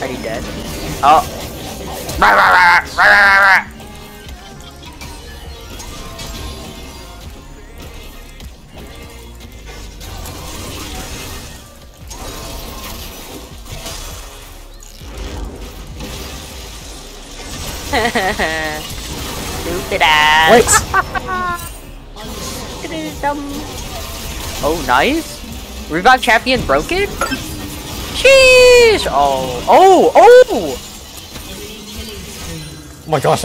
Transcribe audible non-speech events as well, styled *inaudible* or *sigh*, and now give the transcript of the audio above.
Are you dead? Oh. Rah, rah, rah, rah, rah, rah, rah. Stupid ass. *laughs* oh, nice. Revive champion broken? Sheesh! Oh, oh, oh! Oh my gosh, I